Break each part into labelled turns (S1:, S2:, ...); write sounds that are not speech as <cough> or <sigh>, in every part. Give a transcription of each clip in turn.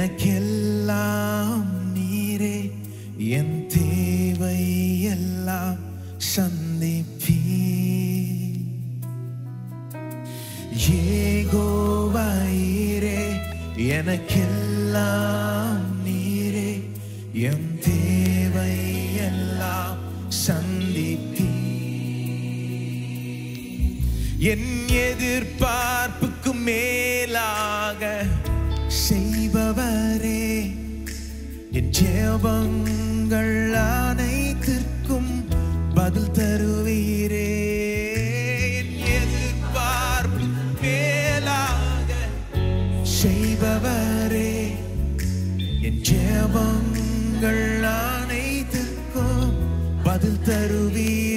S1: எனக்கெல்லாம் நீரே என் தேவை எல்லாம் சந்திப்பீ ஏகோவாயிரே எனக்கெல்லாம் நீரே என் தேவை எல்லாம் சந்திப்பீ என் எதிர்பார்ப்புக்கு மேல் ஜெபங்கள் அனைத்திற்கும் பதில் தருவீரே. எதிர்பார்ப்பின் மேலாக செய்பவரே. என் ஜெபங்கள் அனைத்திற்கும் பதில் தருவீர்.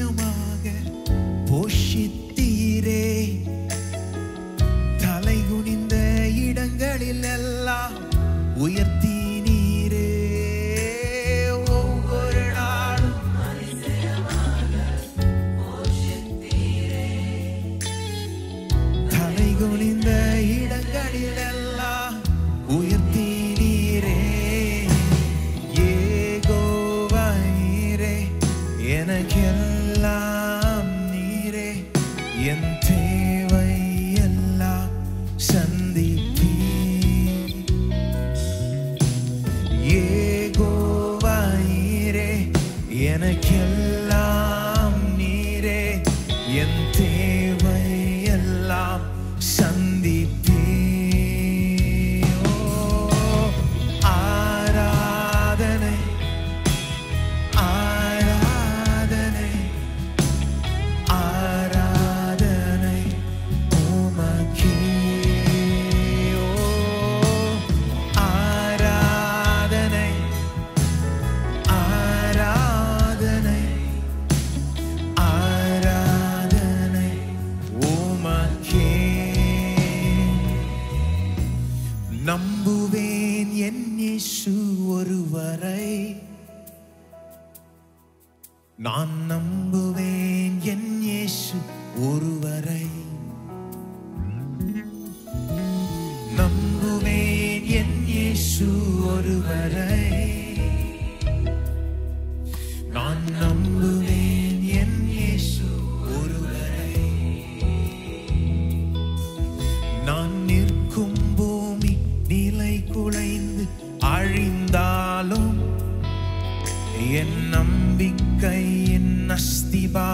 S1: 투명하게 보시다. என் நம்பிக்கை என் அஸ்திபா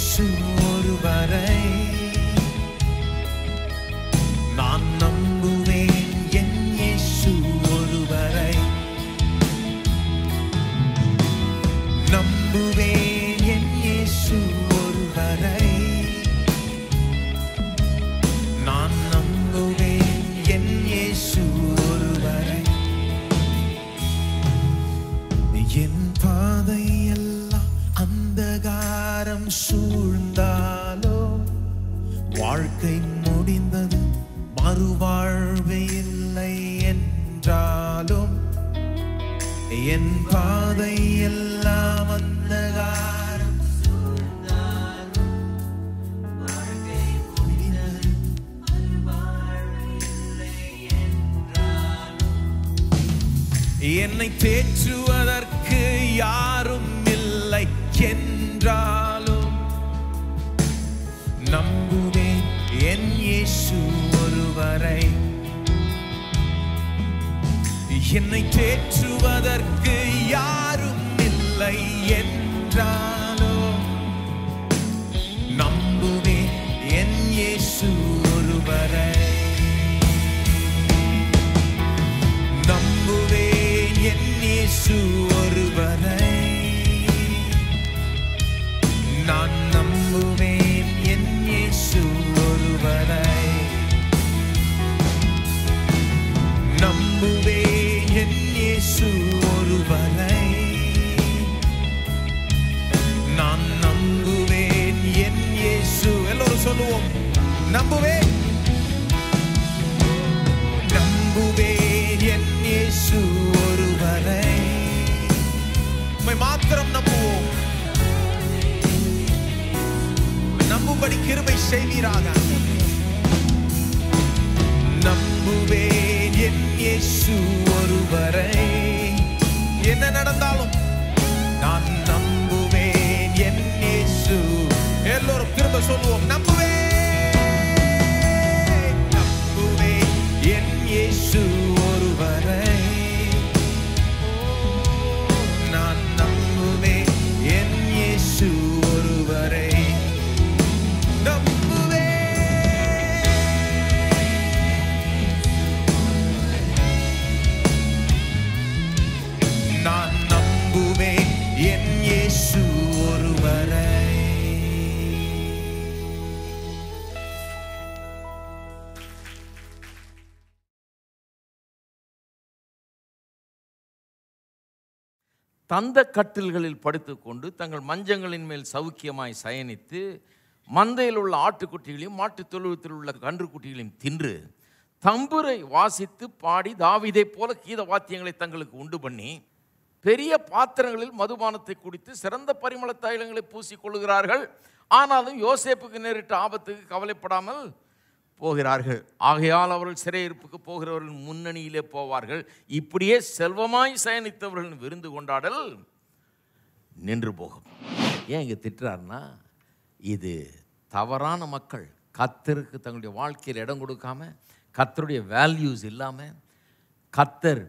S1: Jesus, what do I என்னை தேற்றுவதற்கு யாரும் இல்லை என்றாலும் நம்புவேன் என் இயேசு ஒருவரை. என்னை தேற்றுவதற்கு யாரும் இல்லை என்றால் நம்புவேன் என் இயேசு ஒருவரை நான் நம்புவேன் என் இயேசு. எல்லோரும் சொல்லுவோம் நம்புவேன் நம்புவேன் என் இயேசு ஒருவரை உம்மை மாத்திரம் நம்புவோம். நம்பும்படி கிருபை செய்வீராக. நம்புவேன் இயேசு ஒருவரை. என்ன நடந்தாலும் நான் நம்புவேன் என் இயேசு. எல்லோரும் திரும்ப சொல்லுவோம் நம்புவேன்.
S2: தந்த கட்டில்களில் படுத்துக்கொண்டு தங்கள் மஞ்சங்களின் மேல் சௌக்கியமாய் சயனித்து மந்தையில் உள்ள ஆட்டுக்குட்டிகளையும் மாட்டுத் தொழுவத்தில் உள்ள கன்றுக்குட்டிகளையும் தின்று தம்புரை வாசித்து பாடி தாவிதை போல கீத வாத்தியங்களை தங்களுக்கு உண்டு பண்ணி பெரிய பாத்திரங்களில் மதுபானத்தை குடித்து சிறந்த பரிமள தைலங்களை பூசிக் கொள்கிறார்கள் ஆனாலும் யோசேப்புக்கு நேரிட்ட ஆபத்துக்கு கவலைப்படாமல் போகிறார்கள். ஆகையால் அவர்கள் சிறையிருப்புக்கு போகிறவர்கள் முன்னணியிலே போவார்கள். இப்படியே செல்வமாய் சயனித்தவர்கள் விருந்து கொண்டாடல் நின்று போகும். ஏன் இங்கே திட்டுறாருன்னா இது தவறான மக்கள். கத்தருக்கு தங்களுடைய வாழ்க்கையில் இடம் கொடுக்காம கத்தருடைய வேல்யூஸ் இல்லாமல் கத்தர்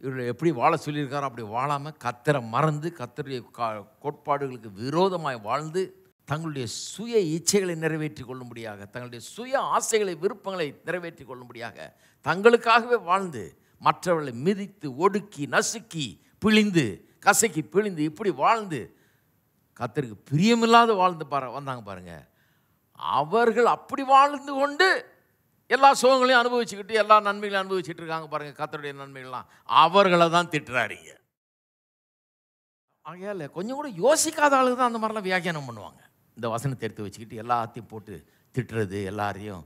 S2: இவர்கள் எப்படி வாழ சொல்லியிருக்காரோ அப்படி வாழாமல் கத்தரை மறந்து கத்தருடைய கா- கோட்பாடுகளுக்கு விரோதமாய் வாழ்ந்து தங்களுடைய சுய இச்சைகளை நிறைவேற்றி கொள்ளும்படியாக தங்களுடைய சுய ஆசைகளை விருப்பங்களை நிறைவேற்றி கொள்ளும்படியாக தங்களுக்காகவே வாழ்ந்து மற்றவர்களை மிதித்து ஒடுக்கி நசுக்கி பிழிந்து கசக்கி பிழிந்து இப்படி வாழ்ந்து கத்தருக்கு பிரியமில்லாத வாழ்ந்து பாரு வந்தாங்க பாருங்கள் அவர்கள் அப்படி வாழ்ந்து கொண்டு எல்லா சுகங்களையும் அனுபவிச்சுக்கிட்டு எல்லா நன்மைகளையும் அனுபவிச்சுட்டு இருக்காங்க பாருங்கள் கத்தருடைய நன்மைகள்லாம். அவர்களை தான் திட்டுறாருங்க. ஆகையால் கொஞ்சம் கூட யோசிக்காத ஆளுங்க தான் அந்த மாதிரிலாம் வியாக்கியானம் பண்ணுவாங்க. இந்த வசனத்தை எடுத்து வச்சுக்கிட்டு எல்லாத்தையும் போட்டு திட்டுறது எல்லாரையும்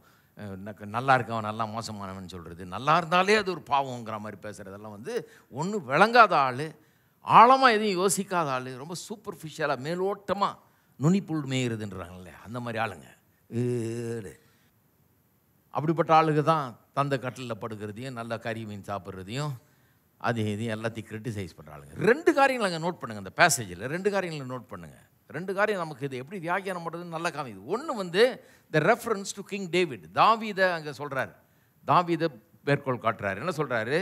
S2: நல்லா இருக்கவன் நல்லா மோசமானவன் சொல்கிறது நல்லா இருந்தாலே அது ஒரு பாவங்கிற மாதிரி பேசுகிறதெல்லாம் வந்து ஒன்றும் விளங்காத ஆள் ஆழமாக எதையும் யோசிக்காத ஆள் ரொம்ப சூப்பர்ஃபிஷியலாக மேலோட்டமாக நுனிப்புள் மேயுறதுன்றாங்கல்ல அந்த மாதிரி ஆளுங்க. ஏடு. அப்படிப்பட்ட ஆளுங்க தான் தந்த கட்டிலில் படுக்கிறதையும் நல்ல கறி மீன் சாப்பிட்றதையும் அது இதையும் எல்லாத்தையும் கிரிட்டிசைஸ் ஆளுங்க. ரெண்டு காரியங்களை அங்கே நோட் பண்ணுங்கள் அந்த பேசேஜில் ரெண்டு காரியங்களை நோட் பண்ணுங்கள் ரெண்டு காரியம் நமக்கு இது. எப்படி வியாக்கியானம் பண்ணுறதுன்னு நல்லா காமிக்குது ஒன்று வந்து the reference to king David தாவீதை அங்கே சொல்கிறார் தாவீதை மேற்கோள் காட்டுறாரு. என்ன சொல்கிறாரு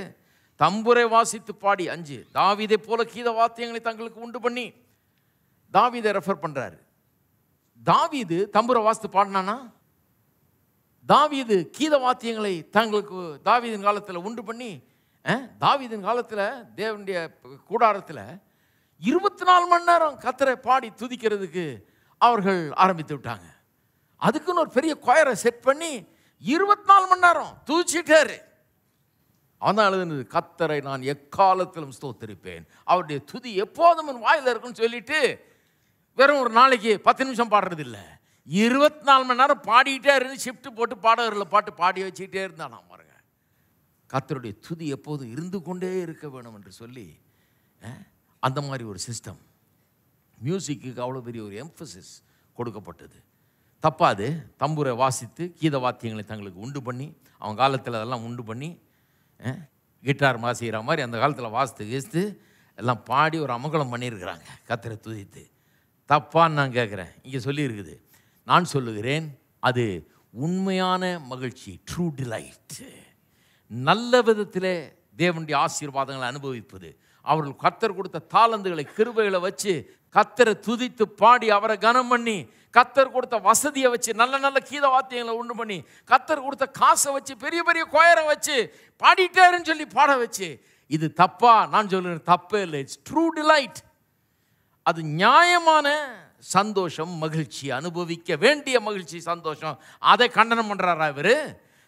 S2: தம்புரை வாசித்து பாடி. அஞ்சு. தாவீதை போல கீத வாத்தியங்களை தங்களுக்கு உண்டு பண்ணி தாவிதை ரெஃபர் பண்ணுறாரு தாவீது தம்புரை வாசித்து பாடினானா? தாவிது கீத வாத்தியங்களை தங்களுக்கு தாவிதின் காலத்தில் உண்டு பண்ணி தாவிதின் காலத்தில் தேவனுடைய கூடாரத்தில் இருபத்தி நாலு மணி நேரம் கத்தரை பாடி துதிக்கிறதுக்கு அவர்கள் ஆரம்பித்து விட்டாங்க. அதுக்குன்னு ஒரு பெரிய கொயரை செட் பண்ணி இருபத்தி நாலு மணி நேரம் துதிச்சிட்டாரு. அவன் எழுதுனது கத்தரை நான் எக்காலத்திலும் ஸ்தோத்திருப்பேன். அவருடைய துதி எப்போதும் என் வாயில் இருக்குன்னு சொல்லிட்டு வெறும் ஒரு நாளைக்கு பத்து நிமிஷம் பாடுறது இல்லை இருபத்தி நாலு மணி நேரம் பாடிக்கிட்டே இருந்து ஷிஃப்ட் போட்டு பாடகரில் பாட்டு பாடி வச்சுக்கிட்டே இருந்தான் நான் பாருங்க. கத்தருடைய துதி எப்போதும் இருந்து கொண்டே இருக்க வேணும் என்று சொல்லி ஆ? அந்த மாதிரி ஒரு சிஸ்டம் மியூசிக்கு அவ்வளோ பெரிய ஒரு எம்ஃபசிஸ் கொடுக்கப்பட்டது. தப்பாது. தம்பூரை வாசித்து கீத வாத்தியங்களை தங்களுக்கு உண்டு பண்ணி அவங்க காலத்தில் அதெல்லாம் உண்டு பண்ணி கிட்டார் வாசிக்கிற மாதிரி அந்த காலத்தில் வாசித்து கீசித்து எல்லாம் பாடி ஒரு அமங்கலம் பண்ணியிருக்கிறாங்க. கத்தரை துதித்து. தப்பான்னு நான் கேட்குறேன் இங்கே சொல்லியிருக்குது. நான் சொல்லுகிறேன் அது உண்மையான மகிழ்ச்சி ட்ரூ டிலைட் நல்ல விதத்தில் தேவனுடைய ஆசீர்வாதங்களை அனுபவிப்பது. அவர்கள் கத்தர் கொடுத்த தாளந்துகளை கிருபைகளை வச்சு கத்தரை துதித்து பாடி அவரை கனம் பண்ணி கத்தர் கொடுத்த வசதியை வச்சு நல்ல நல்ல கீத வாத்தியங்களை உண்டு பண்ணி கத்தர் கொடுத்த காசை வச்சு பெரிய பெரிய கொயரை வச்சு பாடிட்டாருன்னு சொல்லி பாட வச்சு இது தப்பா? நான் சொல்லுறேன் தப்பே இல்லை. இட்ஸ் ட்ரூ டிலைட் அது நியாயமான சந்தோஷம் மகிழ்ச்சி அனுபவிக்க வேண்டிய மகிழ்ச்சி சந்தோஷம். அதை கண்டனம் பண்ணுறாரா இவர்?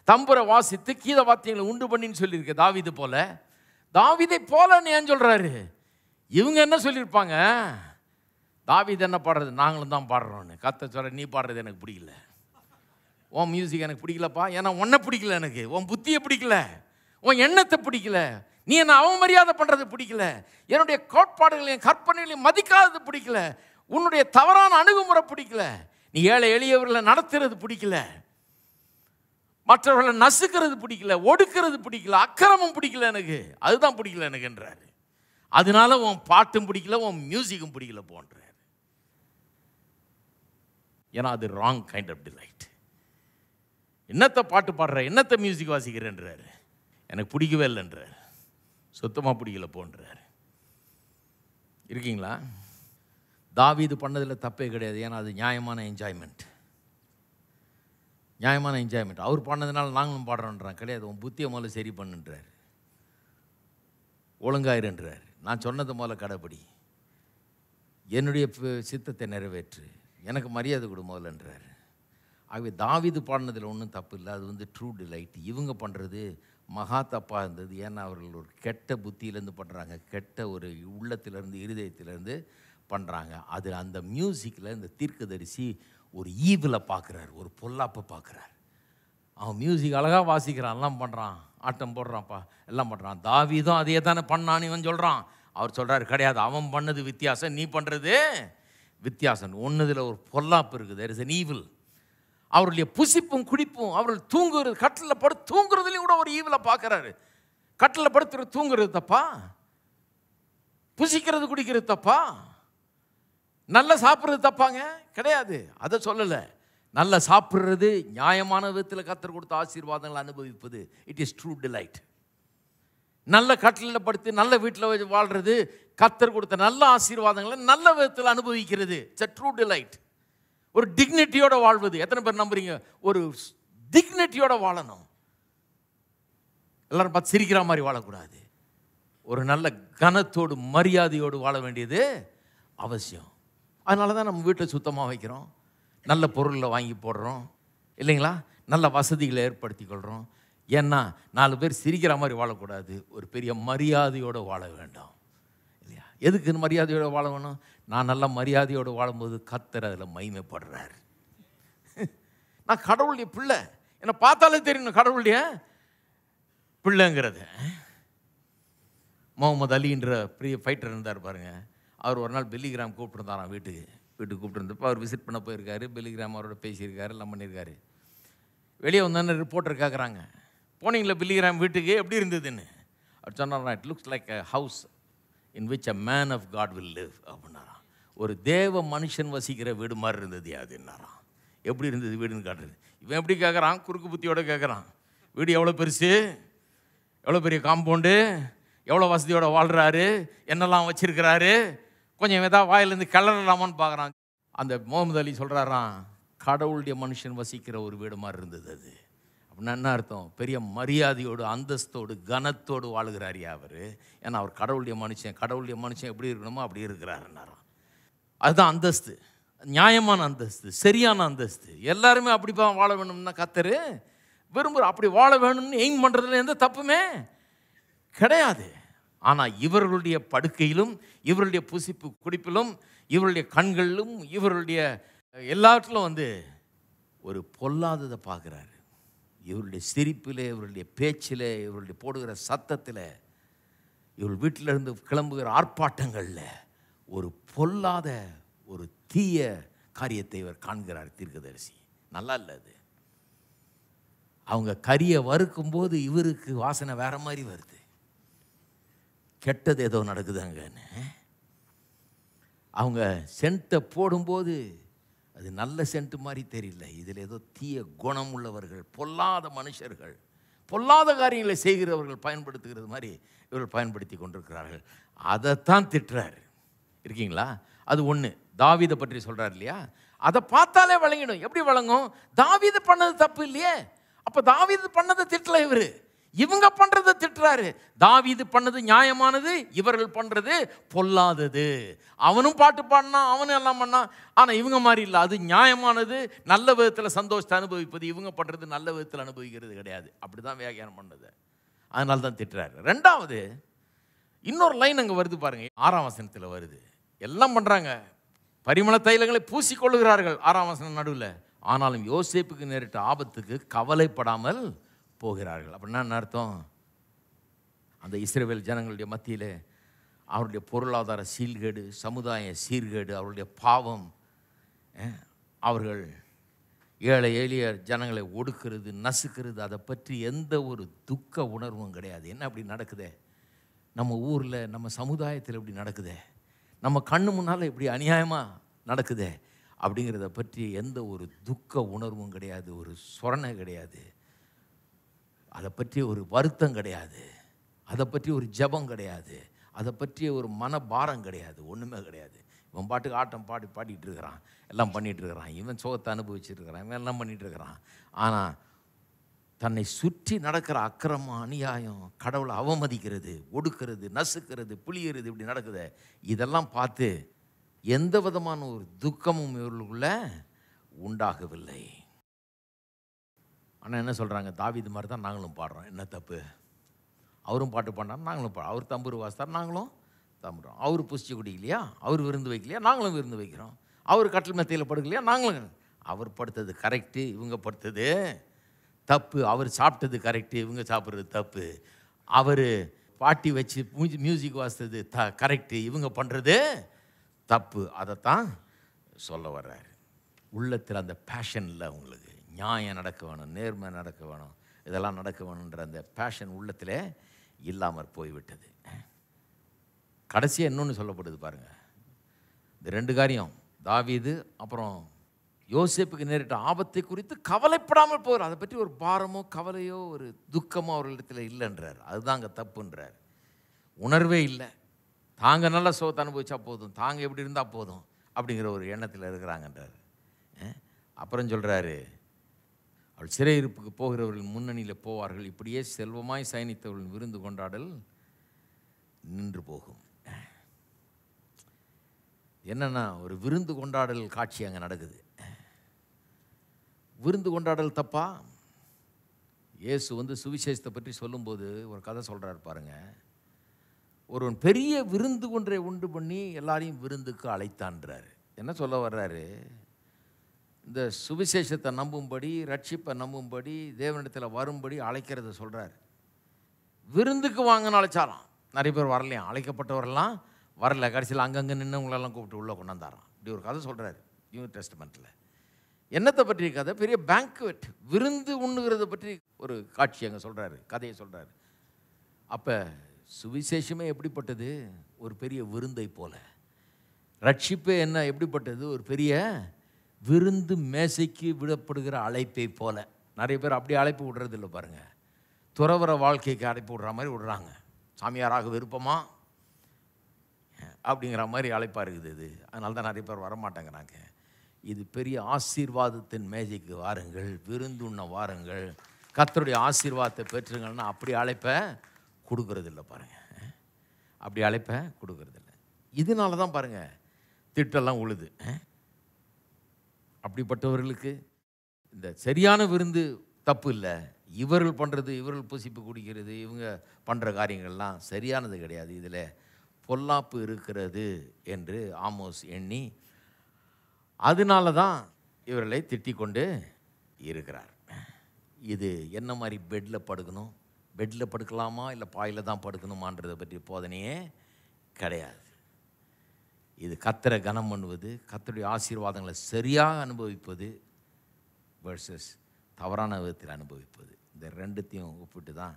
S2: தம்புரை வாசித்து கீத வாத்தியங்களை உண்டு பண்ணின்னு சொல்லியிருக்கு தாவிது போல. தாவிதை போலன்னு ஏன் சொல்கிறாரு இவங்க என்ன சொல்லியிருப்பாங்க? தாவிது என்ன பாடுறது? நாங்களும் தான் பாடுறோன்னு கத்த சொல்கிற நீ பாடுறது எனக்கு பிடிக்கல. உன் மியூசிக் எனக்கு பிடிக்கலப்பா. ஏன்னா உன்னை பிடிக்கல எனக்கு. உன் புத்தியை பிடிக்கல. உன் எண்ணத்தை பிடிக்கல. நீ என்ன அவமரியாதை பண்ணுறது பிடிக்கல. என்னுடைய கோட்பாடுகளையும் கற்பனைகளையும் மதிக்காதது பிடிக்கல. உன்னுடைய தவறான அணுகுமுறை பிடிக்கல. நீ ஏழை எளியவர்களை நடத்துறது பிடிக்கல. மற்றவர்களை நசுக்கிறது பிடிக்கல ஒடுக்கிறது பிடிக்கல அக்கிரமம் பிடிக்கல எனக்கு. அதுதான் பிடிக்கல எனக்குன்றாரு. அதனால உன் பாட்டும் பிடிக்கல உன் மியூசிக்கும் பிடிக்கல போன்றார். ஏன்னா அது ராங் கைண்ட் ஆஃப் டிலைட் என்னத்தை பாட்டு பாடுற என்னத்தை மியூசிக் வாசிக்கிறேன்றாரு. எனக்கு பிடிக்கவே இல்லைன்றார். சுத்தமாக பிடிக்கல போன்றார். இருக்கீங்களா? தாவி இது பண்ணதில் தப்பே கிடையாது. ஏன்னா அது நியாயமான என்ஜாய்மெண்ட் நியாயமான என்ஜாய்மெண்ட் அவர் பண்ணதுனால நாங்களும் பாடுறோன்றான் கிடையாது உன் புத்தியை முதல்ல சரி பண்ணுன்றார். ஒழுங்காயிருன்றார். நான் சொன்னது முதல்ல கடைப்படி என்னுடைய சித்தத்தை நிறைவேற்று. எனக்கு மரியாதை கொடு முதல்லன்றார். ஆகவே தாவிது பாடினதில் ஒன்றும் தப்பு இல்லை. அது வந்து ட்ரூ டிலைட் இவங்க பண்ணுறது மகா தப்பாக இருந்தது. ஏன்னா அவர்கள் ஒரு கெட்ட புத்தியிலேருந்து பண்ணுறாங்க கெட்ட ஒரு உள்ளத்திலேருந்து இருதயத்திலேருந்து பண்ணுறாங்க அது அந்த மியூசிக்கில் இந்த தீர்க்கதரிசி ஒரு ஈவில் பார்க்குறார் ஒரு பொல்லாப்பை பார்க்குறார் அவன் மியூசிக் அழகாக வாசிக்கிறான் எல்லாம் பண்ணுறான் ஆட்டம் போடுறான்ப்பா எல்லாம் பண்ணுறான் தாவிதும் அதே தானே பண்ணான்னு இவன் சொல்கிறான் அவர் சொல்கிறாரு கிடையாது அவன் பண்ணது வித்தியாசம் நீ பண்ணுறது வித்தியாசம். ஒன்றுதில் ஒரு பொல்லாப்பு இருக்குது there இஸ் அன் ஈவில் அவருடைய புசிப்பும் குடிப்பும் அவர்கள் தூங்குறது கட்டில் படுத்து தூங்குறதுலையும் கூட ஒரு ஈவில் பார்க்குறாரு கட்டில் படுத்துற தூங்குறது தப்பா? புசிக்கிறது குடிக்கிறது தப்பா? நல்லா சாப்பிட்றது தப்பாங்க? கிடையாது. அதை சொல்லலை. நல்லா சாப்பிட்றது நியாயமான விதத்தில் கத்தர் கொடுத்த ஆசீர்வாதங்களை அனுபவிப்பது. இட் இஸ் ட்ரூ டிலைட் நல்ல கட்டிலில் படுத்து நல்ல வீட்டில் வாழ்கிறது கத்தர் கொடுத்த நல்ல ஆசீர்வாதங்களை நல்ல விதத்தில் அனுபவிக்கிறது. இட்ஸ் ட்ரூ டிலைட் ஒரு டிக்னிட்டியோட வாழ்வது. எத்தனை பேர் நம்புறீங்க? ஒரு டிக்னிட்டியோட வாழணும். எல்லாரும் பார்த்து சிரிக்கிற மாதிரி வாழக்கூடாது. ஒரு நல்ல கனத்தோடு மரியாதையோடு வாழ வேண்டியது அவசியம். அதனால தான் நம்ம வீட்டை சுத்தமாக வைக்கிறோம். நல்ல பொருளில் வாங்கி போடுறோம். இல்லைங்களா? நல்ல வசதிகளை ஏற்படுத்தி கொள்கிறோம் ஏன்னா நாலு பேர் சிரிக்கிற மாதிரி வாழக்கூடாது. ஒரு பெரிய மரியாதையோடு வாழ வேண்டும். இல்லையா? எதுக்கு மரியாதையோடு வாழ வேணும்? நான் நல்ல மரியாதையோடு வாழும்போது கத்தர் அதில் மகிமைப்படுறார். <laughs> நான் கடவுளுடைய பிள்ளை. என்னை பார்த்தாலே தெரியும் கடவுளுடைய பிள்ளைங்கிறது. முகமது அலின்ற பெரிய ஃபைட்டர் இருந்தார் பாருங்கள் அவர் ஒரு நாள் பெல்லிகிராம் கூப்பிட்டுருந்தாராம் வீட்டுக்கு. வீட்டுக்கு கூப்பிட்டுருந்தப்போ அவர் விசிட் பண்ண போயிருக்காரு. பெல்லிகிராம் அவரோட பேசியிருக்காரு எல்லாம் பண்ணியிருக்காரு. வெளியே வந்தோன்னு ரிப்போர்ட்டர் கேட்குறாங்க போனீங்களா பில்லிகிராம் வீட்டுக்கு? எப்படி இருந்ததுன்னு? அவர் சொன்னாரா it looks like a house in which a man of God will live அப்படின்னாராம். ஒரு தேவ மனுஷன் வசிக்கிற வீடு மாதிரி இருந்தது அதுன்னாராம் எப்படி இருந்தது வீடுன்னு காட்டுறது. இவன் எப்படி கேட்குறான் குறுக்கு புத்தியோட கேட்குறான் வீடு எவ்வளோ பெருசு? எவ்வளோ பெரிய காம்பவுண்டு எவ்வளோ வசதியோடு வாழ்கிறாரு என்னெல்லாம் வச்சுருக்கிறாரு? கொஞ்சம் ஏதாவது வாயிலேருந்து கிளறலாமான்னு பார்க்குறான். அந்த முகமது அலி சொல்கிறாராம் கடவுளுடைய மனுஷன் வசிக்கிற ஒரு வீடு மாதிரி இருந்தது அது. அப்படின்னா என்ன அர்த்தம்? பெரிய மரியாதையோடு அந்தஸ்தோடு கனத்தோடு வாழுகிறாரியா அவர். ஏன்னா அவர் கடவுளுடைய மனுஷன். கடவுளுடைய மனுஷன் எப்படி இருக்கணுமோ அப்படி இருக்கிறாருன்னாராம் அதுதான் அந்தஸ்து. நியாயமான அந்தஸ்து. சரியான அந்தஸ்து. எல்லாருமே அப்படிப்பா வாழ வேணும்னா கத்தரு. விரும்புகிற அப்படி வாழ வேணும்னு எய்ம் பண்ணுறதுல எந்த தப்புமே கிடையாது. ஆனால் இவர்களுடைய படுக்கையிலும் இவருடைய புசிப்பு குடிப்பிலும் இவருடைய கண்களிலும் இவருடைய எல்லாவற்றிலும் வந்து ஒரு பொல்லாததை பார்க்குறாரு. இவருடைய சிரிப்பில் இவருடைய பேச்சில் இவருடைய போடுகிற சத்தத்தில் இவர் வீட்டிலிருந்து கிளம்புகிற ஆர்ப்பாட்டங்களில் ஒரு பொல்லாத ஒரு தீய காரியத்தை இவர் காண்கிறார் தீர்க்கதரிசி. நல்லா இல்லை அது. அவங்க கறியை வறுக்கும்போது இவருக்கு வாசனை வேற மாதிரி வருது. கெட்டது ஏதோ நடக்குதாங்கன்னு அவங்க சென்ட்டை போடும்போது அது நல்ல சென்ட்டு மாதிரி தெரியல. இதில் ஏதோ தீய குணம் உள்ளவர்கள் பொல்லாத மனுஷர்கள் பொல்லாத காரியங்களை செய்கிறவர்கள் பயன்படுத்துகிறது மாதிரி இவர்கள் பயன்படுத்தி கொண்டிருக்கிறார்கள். அதைத்தான் திட்டுறாரு. இருக்கீங்களா? அது ஒன்று தாவிதை பற்றி சொல்கிறார் இல்லையா? அதை பார்த்தாலே வழங்கிடும் எப்படி வழங்கும் தாவீது பண்ணது தப்பு இல்லையே? அப்போ தாவீது பண்ணதை திட்டல இவர். இவங்க பண்ணுறத திட்டுறாரு. தாவிது பண்ணது நியாயமானது இவர்கள் பண்ணுறது பொல்லாதது. அவனும் பாட்டு பாடினான் அவனும் எல்லாம் பண்ணான். ஆனால் இவங்க மாதிரி இல்லை. அது நியாயமானது நல்ல விதத்தில் சந்தோஷத்தை அனுபவிப்பது இவங்க பண்ணுறது நல்ல விதத்தில் அனுபவிக்கிறது கிடையாது. அப்படிதான் வியாக்கியானம் பண்ணது. அதனால தான் திட்டுறாரு. ரெண்டாவது இன்னொரு லைன் அங்கே வருது பாருங்கள் ஆறாம் வசனத்தில் வருது. எல்லாம் பண்ணுறாங்க பரிமள தைலங்களை பூசிக்கொள்ளுகிறார்கள் ஆறாம் வசனம் நடுவில். ஆனாலும் யோசேப்புக்கு நேரிட்ட ஆபத்துக்கு கவலைப்படாமல் போகிறார்கள். அப்படின்னா என்ன அர்த்தம்? அந்த இஸ்ரேவேல் ஜனங்களுடைய மத்தியில் அவருடைய பொருளாதார சீர்கேடு சமுதாய சீர்கேடு அவருடைய பாவம் அவர்கள் ஏழை எளிய ஜனங்களை ஒடுக்கிறது நசுக்கிறது அதை பற்றி எந்த ஒரு துக்க உணர்வும் கிடையாது. என்ன அப்படி நடக்குதே? நம்ம ஊரில் நம்ம சமுதாயத்தில் இப்படி நடக்குதே? நம்ம கண்ணு முன்னால் இப்படி அநியாயமாக நடக்குதே? அப்படிங்கிறத பற்றி எந்த ஒரு துக்க உணர்வும் கிடையாது ஒரு சொரணை கிடையாது. அதை பற்றி ஒரு வருத்தம் கிடையாது. அதை பற்றி ஒரு ஜெபம் கிடையாது. அதை பற்றிய ஒரு மனபாரம் கிடையாது. ஒன்றுமே கிடையாது. இவன் பாட்டுக்கு ஆட்டம் பாடி பாடிட்டு இருக்கிறான். எல்லாம் பண்ணிகிட்டு இருக்கிறான். இவன் சோகத்தை அனுபவிச்சுட்டு இருக்கிறான். இவன் எல்லாம் பண்ணிட்டு இருக்கிறான். ஆனால் தன்னை சுற்றி நடக்கிற அக்கிரமம் அநியாயம் கடவுளை அவமதிக்கிறது ஒடுக்கிறது நசுக்கிறது புளியறது இப்படி நடக்குத இதெல்லாம் பார்த்து எந்த விதமான ஒரு துக்கமும் இவர்களுக்குள்ள உண்டாகவில்லை. ஆனால் என்ன சொல்கிறாங்க தாவீது மாதிரி தான் நாங்களும் பாடுறோம். என்ன தப்பு? அவரும் பாட்டு பாடினார் நாங்களும் பாடுறோம். அவர் தம்பூர் வாசித்தார் நாங்களும் தம்புறோம். அவர் புஷ்டி குடிக்கலையா அவர் விருந்து வைக்கலையா? நாங்களும் விருந்து வைக்கிறோம். அவர் கட்டில் மெத்தையில் படுக்கலையா? நாங்களும் அவர் படுத்தது கரெக்டு இவங்க படுத்தது தப்பு. அவர் சாப்பிட்டது கரெக்டு இவங்க சாப்பிட்றது தப்பு. அவர் பாட்டி வச்சு மியூசி மியூசிக் வாசித்தது த கரெக்டு இவங்க பண்ணுறது தப்பு. அதைத்தான் சொல்ல வர்றாரு. உள்ளத்தில் அந்த பேஷன் இல்லை உங்களுக்கு. நியாயம் நடக்க வேணும் நேர்மை நடக்க வேணும் இதெல்லாம் நடக்க வேணுன்ற அந்த பேஷன் உள்ளத்தில் இல்லாமற் போய்விட்டது. கடைசியாக இன்னொன்று சொல்லப்படுது பாருங்கள் இந்த ரெண்டு காரியம் தாவீது அப்புறம் யோசிப்புக்கு நேரிட்ட ஆபத்தை குறித்து கவலைப்படாமல் போகிறார் அதை பற்றி ஒரு பாரமோ கவலையோ ஒரு துக்கமோ அவர்களிடத்தில் இல்லைன்றார். அதுதான் அங்கே தப்புன்றார். உணர்வே இல்லை. தாங்க நல்ல சோத்தை அனுபவிச்சா போதும் தாங்க எப்படி இருந்தால் போதும் அப்படிங்கிற ஒரு எண்ணத்தில் இருக்கிறாங்கன்றார். அப்புறம் சொல்கிறாரு அவள் சிறையிருப்புக்கு போகிறவர்கள் முன்னணியில் போவார்கள். இப்படியே செல்வமாய் சயனித்தவர்கள் விருந்து கொண்டாடல் நின்று போகும். என்னென்னா ஒரு விருந்து கொண்டாடல் காட்சி அங்கே நடக்குது. விருந்து கொண்டாடல் தப்பா? இயேசு வந்து சுவிசேஷத்தை பற்றி சொல்லும்போது ஒரு கதை சொல்கிறார் பாருங்க. ஒருவன் பெரிய விருந்து ஒன்றை உண்டு பண்ணி எல்லாரையும் விருந்துக்கு அழைத்தான்றாரு. என்ன சொல்ல வர்றாரு? இந்த சுவிசேஷத்தை நம்பும்படி ரட்சிப்பை நம்பும்படி தேவனிடத்தில் வரும்படி அழைக்கிறத சொல்கிறார் விருந்துக்கு வாங்கன்னு அழைச்சாராம் நிறைய பேர் வரலையாம் அழைக்கப்பட்டவரெல்லாம் வரல. கடைசியில் அங்கங்கே நின்னவங்களெல்லாம் கூப்பிட்டு உள்ளே கொண்டாந்தாராம். இப்படி ஒரு கதை சொல்கிறார் நியூ டெஸ்ட்மெண்ட்டில் என்னத்தை பற்றிய கதை? பெரிய பேங்க்வெட் விருந்து உண்ணுகிறத பற்றி ஒரு காட்சி அங்கே சொல்கிறாரு கதையை சொல்கிறாரு அப்போ சுவிசேஷமே எப்படிப்பட்டது? ஒரு பெரிய விருந்தை போல. ரட்சிப்பே என்ன எப்படிப்பட்டது? ஒரு பெரிய விருந்து மேசைக்கு விடப்படுகிற அழைப்பை போல. நிறைய பேர் அப்படி அழைப்பு விடுறது பாருங்கள் துறவர வாழ்க்கைக்கு அழைப்பு விடுற மாதிரி விடுறாங்க. சாமியாராக விருப்பமா? அப்படிங்கிற மாதிரி அழைப்பாக இருக்குது இது. அதனால தான் நிறைய பேர் வரமாட்டேங்கிறாங்க. இது பெரிய ஆசீர்வாதத்தின் மேஜைக்கு வாருங்கள். விருந்துண்ண வாருங்கள். கத்தருடைய ஆசீர்வாதத்தை பெற்றுங்கள்னா அப்படி அழைப்பை கொடுக்கறதில்ல பாருங்கள் அப்படி அழைப்பை கொடுக்கறதில்ல. இதனால தான் பாருங்கள் திட்டெல்லாம் உழுது. அப்படிப்பட்டவர்களுக்கு இந்த சரியான விருந்து தப்பு இல்லை. இவர்கள் பண்ணுறது இவர்கள் புசிப்பு குடிக்கிறது இவங்க பண்ணுற காரியங்கள்லாம் சரியானது கிடையாது. இதில் பொல்லாப்பு இருக்கிறது என்று ஆமோஸ் எண்ணி அதனால தான் இவர்களை திட்டிக் கொண்டு இருக்கிறார். இது என்ன மாதிரி பெட்டில் படுக்கணும்? பெட்டில் படுக்கலாமா? இல்லை பாயில் தான் படுக்கணுமான்றதை பற்றி போதனையே கிடையாது. இது கத்தரை கனம் பண்ணுவது கத்தருடைய ஆசீர்வாதங்களை சரியாக அனுபவிப்பது வேர்சஸ் தவறான விதத்தில் அனுபவிப்பது. இந்த ரெண்டுத்தையும் ஒப்பிட்டு தான்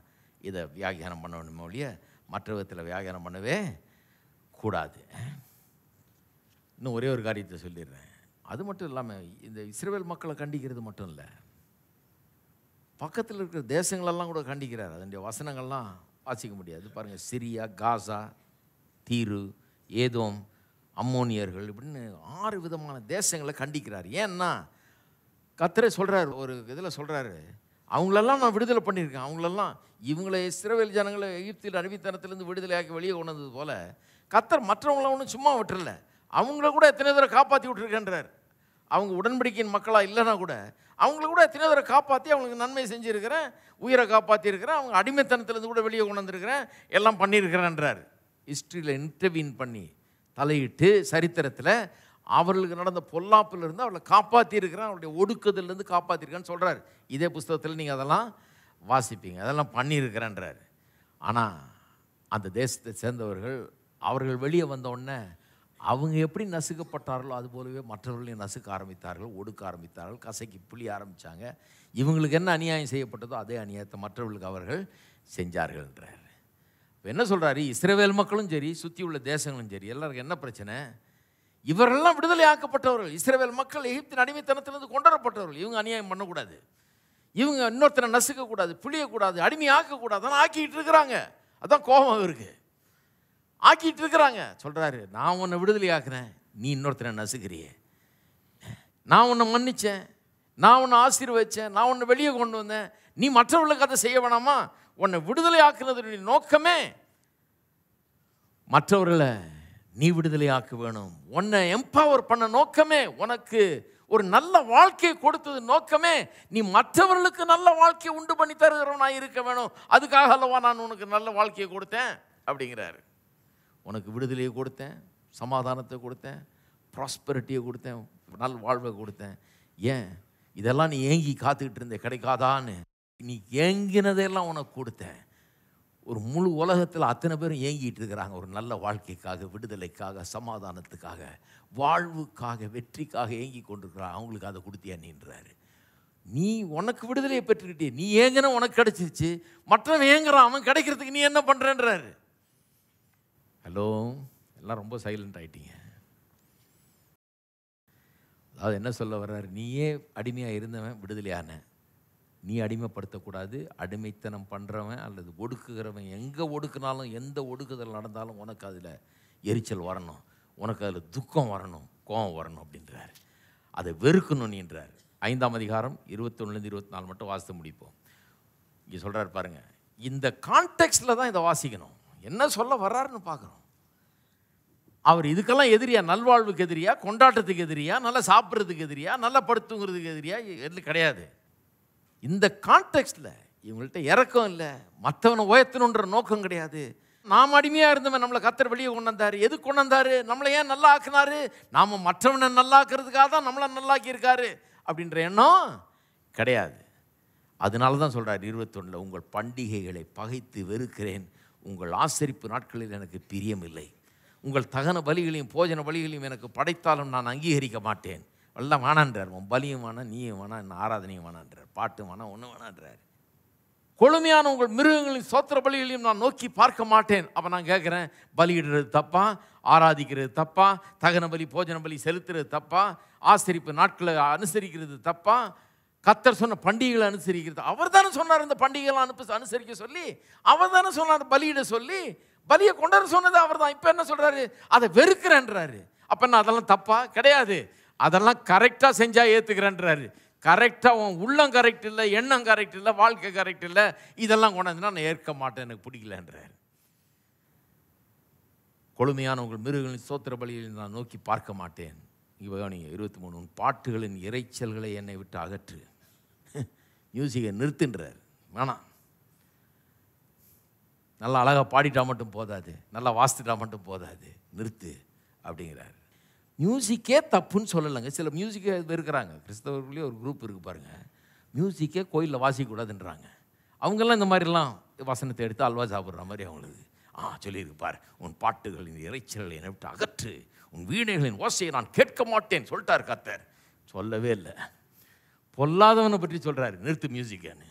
S2: இதை வியாகியானம் பண்ணணுமே ஒழிய மற்ற விதத்தில் வியாகியானம் பண்ணவே கூடாது. இன்னும் ஒரே ஒரு காரியத்தை சொல்லிடுறேன். அது மட்டும் இல்லாமல் இந்த இஸ்ரேல் மக்களை கண்டிக்கிறது மட்டும் இல்லை. பக்கத்தில் இருக்கிற தேசங்களெல்லாம் கூட கண்டிக்கிறார். அதனுடைய வசனங்கள்லாம் வாசிக்க முடியாது. பாருங்கள் சிரியா காசா தீரு ஏதோம் அம்மோனியர்கள் இப்படின்னு ஆறு விதமான தேசங்களை கண்டிக்கிறார். ஏன்னா கத்தரே சொல்கிறார் ஒரு இதில் சொல்கிறாரு அவங்களெல்லாம் நான் விடுதலை பண்ணியிருக்கேன். அவங்களெல்லாம் இவங்களை சிறவேல் ஜனங்களை எகிப்தில் அறிவித்தனத்திலேருந்து விடுதலையாக்கி வெளியே கொண்டது போல் கத்தர் மற்றவங்கள ஒன்றும் சும்மா விட்டுறல. அவங்கள கூட எத்தனை தடவை காப்பாற்றி விட்டுருக்கன்றார். அவங்க உடன்படிக்கையின் மக்களாக இல்லைன்னா கூட அவங்கள கூட எத்தனை தடவை காப்பாற்றி அவங்களுக்கு நன்மை செஞ்சுருக்கிறேன் உயிரை காப்பாற்றிருக்கிறேன் அவங்க அடிமைத்தனத்திலேருந்து கூட வெளியே கொண்டு வந்திருக்கிறேன் எல்லாம் பண்ணியிருக்கிறேன்றார். ஹிஸ்ட்ரியில் இன்டர்வியூன் பண்ணி தலையிட்டு சரித்திரத்தில் அவர்களுக்கு நடந்த பொல்லாப்பிலிருந்து அவளை காப்பாற்றியிருக்கிறான் அவருடைய ஒடுக்குதலேருந்து காப்பாற்றிருக்கான்னு சொல்கிறார் இதே புஸ்தகத்தில் நீங்கள் அதெல்லாம் வாசிப்பீங்க அதெல்லாம் பண்ணியிருக்கிறேன்றார். ஆனால் அந்த தேசத்தை சேர்ந்தவர்கள் அவர்கள் வெளியே வந்தோடனே அவங்க எப்படி நசுக்கப்பட்டார்களோ அது போலவே மற்றவர்களையும் நசுக்க ஆரம்பித்தார்கள் ஒடுக்க ஆரம்பித்தார்கள் கசைக்கு புளி ஆரம்பித்தாங்க இவங்களுக்கு என்ன அநியாயம் செய்யப்பட்டதோ அதே அநியாயத்தை மற்றவர்களுக்கு அவர்கள் செஞ்சார்கள்ன்றார். என்ன சொல்கிறாரு இஸ்ரேவேல் மக்களும் சரி சுற்றி உள்ள தேசங்களும் சரி எல்லாருக்கும் என்ன பிரச்சனை? இவரெல்லாம் விடுதலை ஆக்கப்பட்டவர்கள். இஸ்ரேவேல் மக்கள் எகிப்தின் அடிமைத்தனத்திலிருந்து கொண்டுவரப்பட்டவர்கள் இவங்க அநியாயம் பண்ணக்கூடாது. இவங்க இன்னொருத்தனை நசுக்கக்கூடாது புளியக்கூடாது அடிமையாக்கக்கூடாது. ஆனால் ஆக்கிட்டு இருக்கிறாங்க. அதான் கோபம் இருக்கு. ஆக்கிட்டு இருக்கிறாங்க. சொல்கிறாரு நான் உன்னை விடுதலை ஆக்குறேன். நீ இன்னொருத்தனை நசுக்கிறியே. நான் உன்னை மன்னிச்சேன். நான் உன்னை ஆசீர்வச்சேன். நான் உன்னை வெளியே கொண்டு வந்தேன். நீ மற்றவர்களுக்கு அதை செய்ய வேணாமா? உன்னை விடுதலை ஆக்குனதுடைய நோக்கமே. மற்றவர்களை நீ விடுதலை ஆக்க வேணும். உன்னை எம்பவர் பண்ண நோக்கமே. உனக்கு ஒரு நல்ல வாழ்க்கையை கொடுத்தது நோக்கமே. நீ மற்றவர்களுக்கு நல்ல வாழ்க்கையை உண்டு பண்ணி தருகிறவனாக இருக்க வேணும். அதுக்காக அல்லவா நான் உனக்கு நல்ல வாழ்க்கையை கொடுத்தேன்? அப்படிங்கிறாரு. உனக்கு விடுதலையை கொடுத்தேன் சமாதானத்தை கொடுத்தேன் ப்ராஸ்பரிட்டியை கொடுத்தேன் நல் வாழ்வை கொடுத்தேன். ஏன்? இதெல்லாம் நீ ஏங்கி காத்துக்கிட்டு இருந்த கிடைக்காதான்னு. நீ ஏங்கினதையெல்லாம் உனக்கு கொடுத்தேன். ஒரு முழு உலகத்தில் அத்தனை பேரும் ஏங்கிட்டு இருக்கிறாங்க. ஒரு நல்ல வாழ்க்கைக்காக விடுதலைக்காக சமாதானத்துக்காக வாழ்வுக்காக வெற்றிக்காக ஏங்கி கொண்டிருக்கிறாங்க. அவங்களுக்கு அதை கொடுத்தியா நீன்றாரு. நீ உனக்கு விடுதலையை பெற்றுக்கிட்டே நீ ஏங்கின உனக்கு கிடச்சிருச்சு. மற்றவன் ஏங்குறான். அவன் கிடைக்கிறதுக்கு நீ என்ன பண்ணுறேன்றாரு ஹலோ? எல்லாம் ரொம்ப சைலண்ட் ஆகிட்டீங்க அதாவது என்ன சொல்ல வர்றாரு? நீயே அடிமையாக இருந்தவன் விடுதலையான நீ அடிமைப்படுத்தக்கூடாது அடிமைத்தனம் பண்ணுறவன் அல்லது ஒடுக்குகிறவன் எங்கே ஒடுக்குனாலும் எந்த ஒடுக்குதல் நடந்தாலும் உனக்கு அதில் எரிச்சல் வரணும். உனக்கு அதில் துக்கம் வரணும் கோபம் வரணும் அப்படின்றார். அதை வெறுக்கணும் நீன்றார் ஐந்தாம் அதிகாரம் இருபத்தொன்னுலேருந்து இருபத்தி நாலு மட்டும் வாசித்து முடிப்போம். இங்கே சொல்கிறார் பாருங்கள் இந்த கான்டெக்ஸ்டில் தான் இதை வாசிக்கணும். என்ன சொல்ல வர்றாருன்னு பார்க்குறோம் அவர் இதுக்கெல்லாம் எதிரியா? நல்வாழ்வுக்கு எதிரியா? கொண்டாட்டத்துக்கு எதிரியா? நல்லா சாப்பிட்றதுக்கு எதிரியா? நல்லா படுத்துங்கிறதுக்கு எதிரியா? எது கிடையாது. இந்த கான்டெக்ஸ்டில் இவங்கள்ட்ட இறக்கம் இல்லை. மற்றவனை உயர்த்தணுன்ற நோக்கம் கிடையாது. நாம் அடிமையாக இருந்தவன் நம்மளை கத்தர் வெளியே கொண்டு வந்தார். எது கொண்டு வந்தார்? நம்மளை ஏன் நல்லா ஆக்குனாரு நாம் மற்றவனை நல்லாக்குறதுக்காக தான் நம்மளை நல்லாக்கியிருக்காரு அப்படின்ற எண்ணம் கிடையாது. அதனால தான் சொல்கிறார் இருபத்தொன்னில் உங்கள் பண்டிகைகளை பகைத்து வெறுக்கிறேன். உங்கள் ஆசரிப்பு நாட்களில் எனக்கு பிரியமில்லை. உங்கள் தகன பலிகளையும் போஜன பலிகளையும் எனக்கு படைத்தாலும் நான் அங்கீகரிக்க மாட்டேன். எல்லாம் வேணான்றார். உன் பலியும் வேணாம் நீயும் வேணாம் என்ன ஆராதனையும் வேணான்றார். பாட்டும் வேணாம் ஒன்றும் வேணான்றார். கொழுமையான உங்கள் மிருகங்களின் சோத்திர பலிகளையும் நான் நோக்கி பார்க்க மாட்டேன். அப்போ நான் கேட்குறேன் பலியிடுறது தப்பா? ஆராதிக்கிறது தப்பா? தகன பலி போஜன பலி செலுத்துறது தப்பா? ஆசரிப்பு நாட்களை அனுசரிக்கிறது தப்பா? கத்தர் சொன்ன பண்டிகைகளை அனுசரிக்கிறது அவர் தானே சொன்னார் இந்த பண்டிகைகளை அனுப்ப அனுசரிக்க சொல்லி அவர் தானே சொன்னார் பலியிட சொல்லி பலியை கொண்டாட சொன்னது அவர் தான். இப்போ என்ன சொல்கிறாரு அதை வெறுக்கிறேன்றாரு. அப்போ என்ன அதெல்லாம் தப்பா? கிடையாது. அதெல்லாம் கரெக்டாக செஞ்சால் ஏற்றுக்கிறேன்றாரு கரெக்டாக உன் உள்ளம் கரெக்ட் இல்லை எண்ணம் கரெக்ட் இல்லை வாழ்க்கை கரெக்ட் இல்லை இதெல்லாம் கொண்டாந்துன்னா நான் ஏற்க மாட்டேன் எனக்கு பிடிக்கலன்றார். கொழுமையான உங்கள் மிருகங்களின் சோத்திர பலியில் நான் நோக்கி பார்க்க மாட்டேன். இவ நீங்கள் இருபத்தி மூணு உன் பாட்டுகளின் இறைச்சல்களை என்னை விட்டு அகற்று. மியூசிக்கை நிறுத்துன்றார். வேணாம். நல்லா அழகாக பாடிட்டா மட்டும் போதாது நல்லா வாசித்துட்டா மட்டும் போதாது நிறுத்து அப்படிங்கிறாரு. மியூசிக்கே தப்புன்னு சொல்லலைங்க. சில மியூசிக்கே இருக்கிறாங்க கிறிஸ்தவர்களே ஒரு குரூப் இருக்குது பாருங்கள் மியூசிக்கே கோயிலில் வாசிக்கக்கூடாதுன்றாங்க. அவங்கெல்லாம் இந்த மாதிரிலாம் வசனத்தை எடுத்து அல்வா சாப்பிட்ற மாதிரி அவங்களுக்கு. ஆ சொல்லியிருக்கு பார். உன் பாட்டுகளின் இறைச்சல்களை என்னை விட்டு அகற்று. உன் வீணைகளின் ஓசையை நான் கேட்க மாட்டேன் சொல்லிட்டார் கத்தர் சொல்லவே இல்லை. பொல்லாதவனை பற்றி சொல்கிறாரு நிறுத்து மியூசிக்கான்னு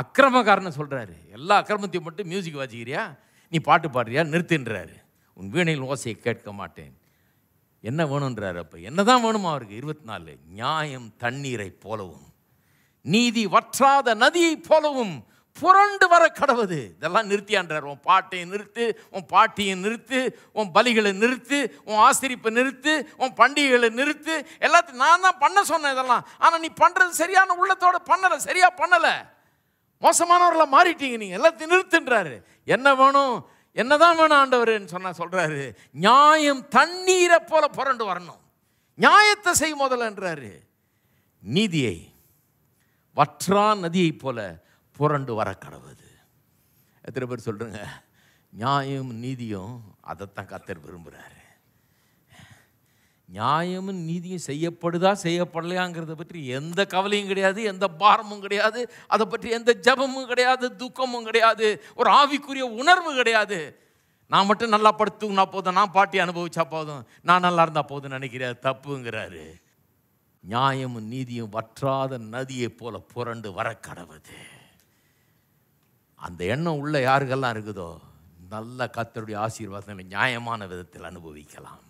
S2: அக்கிரமக்காரனை சொல்கிறாரு எல்லா அக்கிரமத்தையும் மட்டும் மியூசிக் வாசிக்கிறியா? நீ பாட்டு பாடுறியா? நிறுத்துன்றாரு. உன் வீணையில் ஓசையை கேட்க மாட்டேன். என்ன வேணுன்றாரு அப்போ? என்ன தான் வேணுமா அவருக்கு. இருபத்தி நாலு நியாயம் தண்ணீரை போலவும் நீதி வற்றாத நதியைப் போலவும் புரண்டு வர கடவுது. இதெல்லாம் நிறுத்தியான்றார். உன் பாட்டையை நிறுத்து உன் பாட்டியை நிறுத்து உன் பலிகளை நிறுத்து உன் ஆசிரிப்பை நிறுத்து உன் பண்டிகைகளை நிறுத்து. எல்லாத்தையும் நான் தான் பண்ண சொன்னேன் இதெல்லாம். ஆனால் நீ பண்ணுறது சரியான உள்ளத்தோடு பண்ணலை சரியாக பண்ணலை. மோசமானவர்களாக மாறிட்டீங்க நீங்கள் எல்லாத்தையும் நிறுத்துன்றாரு. என்ன வேணும்? என்னதான் வேணும் ஆண்டவர்னு சொன்னால் சொல்கிறாரு நியாயம் தண்ணீரை போல புரண்டு வரணும். நியாயத்தை செய் முதலன்றாரு. நீதியை வற்றா நதியைப் போல புரண்டு வர கடவுது. எத்தனை பேர் சொல்கிறேங்க நியாயம் நீதியும் அதைத்தான் கத்தர் விரும்புகிறாரு நியாயமும் நீதியும் செய்யப்படுதா செய்யப்படலையாங்கிறத பற்றி எந்த கவலையும் கிடையாது எந்த பாரமும் கிடையாது அதை பற்றி எந்த ஜபமும் கிடையாது துக்கமும் கிடையாது ஒரு ஆவிக்குரிய உணர்வு கிடையாது. நான் மட்டும் நல்லா படுத்துனா போதும் நான் பாட்டி அனுபவிச்சா போதும் நான் நல்லா இருந்தால் போதும் நினைக்கிறார் தப்புங்கிறாரு. நியாயமும் நீதியும் வற்றாத நதியைப் போல புரண்டு வர கடவுது. அந்த எண்ணம் உள்ள யாருக்கெல்லாம் இருக்குதோ நல்ல கத்தருடைய ஆசீர்வாதங்களை நியாயமான விதத்தில் அனுபவிக்கலாம்.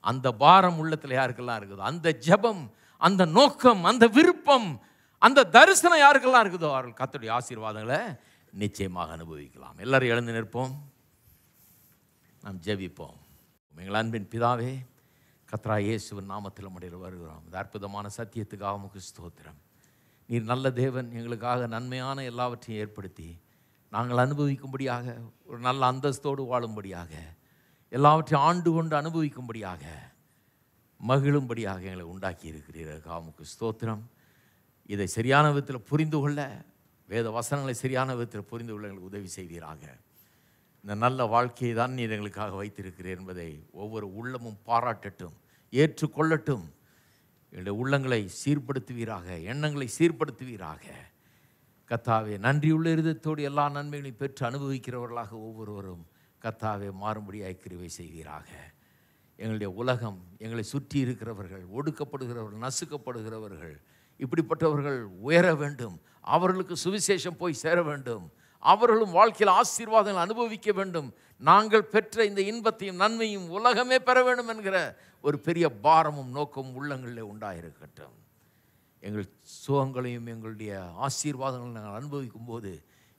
S2: அந்த பாரம் உள்ளத்தில் யாருக்கெல்லாம் இருக்குதோ? அந்த ஜெபம் அந்த நோக்கம் அந்த விருப்பம் அந்த தரிசனம் யாருக்கெல்லாம் இருக்குதோ? அவர்கள் கத்துடைய ஆசீர்வாதங்களை நிச்சயமாக அனுபவிக்கலாம். எல்லாரும் எழுந்து நிற்போம். நாம் ஜெபிப்போம். எங்கள் அன்பின் பிதாவே கத்ரா இயேசுவின் நாமத்தில் முடிவில் வருகிறோம். இந்த அற்புதமான சத்தியத்துக்காக உமக்கு ஸ்தோத்திரம். நீர் நல்ல தேவன் எங்களுக்காக நன்மையான எல்லாவற்றையும் ஏற்படுத்தி நாங்கள் அனுபவிக்கும்படியாக ஒரு நல்ல அந்தஸ்தோடு வாழும்படியாக எல்லாவற்றையும் ஆண்டு கொண்டு அனுபவிக்கும்படியாக மகிழும்படியாக எங்களை உண்டாக்கி இருக்கிறீர்கள் காமுக்கு ஸ்தோத்திரம். இதை சரியான விதத்தில் புரிந்து கொள்ள வேத வசனங்களை சரியான விதத்தில் புரிந்து கொள்ள எங்களுக்கு உதவி செய்வீராக. இந்த நல்ல வாழ்க்கையை தான் நீர் எங்களுக்காக வைத்திருக்கிறீர் என்பதை ஒவ்வொரு உள்ளமும் பாராட்டட்டும் ஏற்றுக்கொள்ளட்டும். எங்களுடைய உள்ளங்களை சீர்படுத்துவீராக எண்ணங்களை சீர்படுத்துவீராக. கத்தாவே நன்றியுள்ள இருதத்தோடு எல்லா நன்மைகளையும் பெற்று அனுபவிக்கிறவர்களாக ஒவ்வொருவரும் கத்தாவே மாறும்படியாய் கிருவை செய்வீராக. எங்களுடைய உலகம் எங்களை சுற்றி இருக்கிறவர்கள் ஒடுக்கப்படுகிறவர்கள் நசுக்கப்படுகிறவர்கள் இப்படிப்பட்டவர்கள் உயர வேண்டும். அவர்களுக்கு சுவிசேஷம் போய் சேர வேண்டும். அவர்களும் வாழ்க்கையில் ஆசீர்வாதங்கள் அனுபவிக்க வேண்டும். நாங்கள் பெற்ற இந்த இன்பத்தையும் நன்மையும் உலகமே பெற வேண்டும் என்கிற ஒரு பெரிய பாரமும் நோக்கமும் உள்ளங்களில் உண்டாயிருக்கட்டும். எங்கள் சுகங்களையும் எங்களுடைய ஆசீர்வாதங்களையும் நாங்கள் அனுபவிக்கும் போது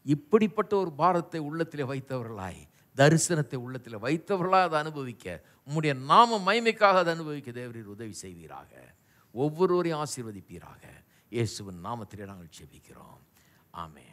S2: இப்படிப்பட்ட ஒரு பாரத்தை உள்ளத்தில் வைத்தவர்களாய் தரிசனத்தை உள்ளத்தில் வைத்தவர்களாக அதை அனுபவிக்க உம்முடைய நாம மைமைக்காக அதை அனுபவிக்க தேவரீர் உதவி செய்வீராக. ஒவ்வொருவரையும் ஆசீர்வதிப்பீராக. இயேசுவின் நாமத்திலே நாங்கள் செபிக்கிறோம் ஆமே